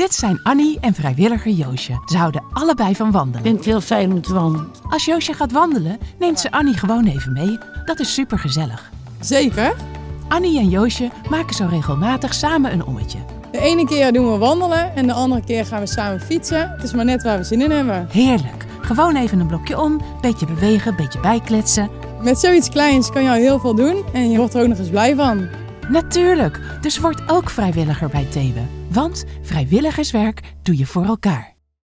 Dit zijn Annie en vrijwilliger Joosje. Ze houden allebei van Ik wandelen. vind het heel fijn om te wandelen. Als Joosje gaat wandelen, neemt ze Annie gewoon even mee. Dat is super gezellig. Zeker. Annie en Joosje maken zo regelmatig samen een ommetje. De ene keer doen we wandelen en de andere keer gaan we samen fietsen. Het is maar net waar we zin in hebben. Heerlijk. Gewoon even een blokje om, beetje bewegen, beetje bijkletsen. Met zoiets kleins kan je al heel veel doen en je wordt er ook nog eens blij van. Natuurlijk, dus word ook vrijwilliger bij Thebe. Want vrijwilligerswerk doe je voor elkaar.